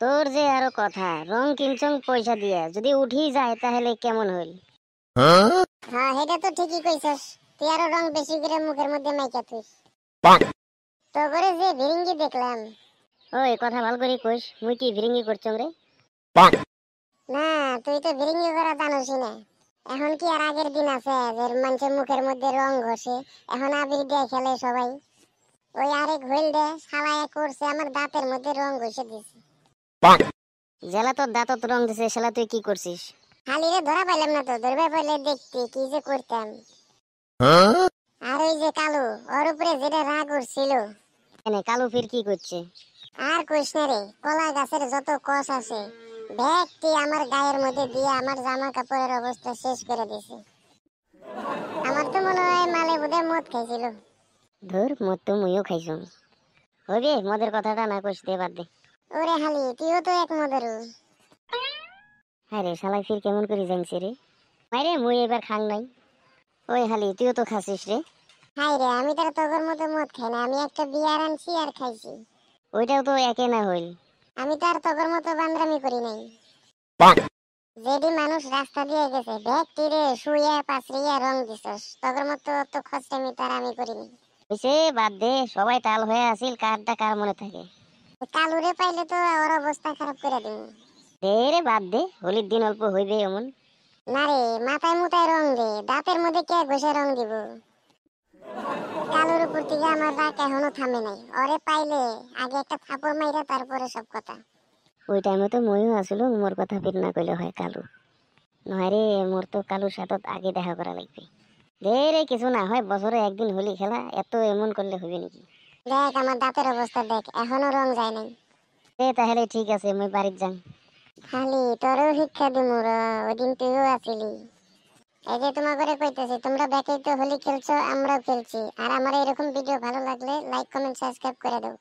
তোর যে আরও কথা রং কিনছং পয়সা দিয়া যদি উঠি যায় তাহলে কেমন হইল? হ্যাঁ এটা তো ঠিকই কইছস। তুই আরও রং বেশি করে মুখের মধ্যে মাইকা তুই। তো করে যে ভিরিঙ্গি দেখলাম। ওই কথা ভালো করে কইস মুই কি ভিরিঙ্গি করছং রে? না তুই তো ভিরিঙ্গি করা জানোসই না। এখন কি আর আগের দিন আছে যে মানুষের মুখের মধ্যে রং ঘষে এখন আবির দিয়ে খেলে সবাই। ওই আরেক হইল দে শালায় করছে আমার দাঁতের মধ্যে রং ঘষে দিছে। জেলা তোর দাঁতত রং দিছে সেলা তুই কি করছিস? খালি রে ধরা পাইলাম না তো ধরবে পাইলে দেখতে কি যে করতাম। আর ওই যে কালু ওর উপরে যেটা রাগ উঠছিল। এনে কালু ফির কি করছে? আর কইস না রে কলা গাছের যত কষ আছে ব্যাগটি আমার গায়ের মধ্যে দিয়ে আমার জামা কাপড়ের অবস্থা শেষ করে দিছে। আমার তো মনে হয় মালে বোধহয় মদ খাইছিল। ধুর মদ তো মুইও খাইছং হইবে মদের কথাটা না কইস দে বাদ দে। ওরে হালি তুইও তো এক মদেরু। হ্যাঁ রে শালাই ফির কেমন করে জানছে রে? মাইরে মুই এবার খাং নাই। ওই হালি তুইও তো খাসিস রে। হাই রে আমি তার তোর মতো মদ খাই না আমি একটা বিয়ার আনছি আর খাইছি। ওইটাও তো একে না হইল। আমি তো আর তোর মতো বান্দরামি করি নাই। যেদি মানুষ রাস্তা দিয়ে গেছে ব্যাগ তীরে শুয়ে পাশরিয়া রং দিছস। তোর মতো তো খরচামি তার আমি করিনি। হইছে বাদ দে সবাই তাল হয়ে আসিল কারটা কার মনে থাকে? কালুরে পাইলে তো ওর অবস্থা খারাপ করে দিন দে রে বাদ দে হোলির দিন অল্প হইবে এমন। না রে মাথায় রং দে দাঁতের মধ্যে কে ঘষে রং দিব? কালুর উপর থেকে আমার রাগ এখনও থামে নাই। ওরে পাইলে আগে একটা থাপড় মাইরা তারপরে সব কথা। ওই টাইমে তো মইও আসলো মোর কথা ফির না কইলে হয় কালু। নয় রে মোর তো কালুর সাথত আগে দেখা করা লাগবে। দে রে কিছু না হয় বছরে একদিন হোলি খেলা এত এমন করলে হবে নাকি? দেখ আমার দাঁতের অবস্থা দেখ এখনও রং যায় নাই। দে তাহলে ঠিক আছে মুই বাড়িত যাম খালি তোরও শিক্ষা দিমু র ওদিন তুইও আছিলি এই যে তোমার করে কইতেছি তোমরা ব্যাকেই তো হোলি খেলছো আমরাও খেলছি। আর আমার এরকম ভিডিও ভালো লাগলে লাইক কমেন্ট সাবস্ক্রাইব করে দাও।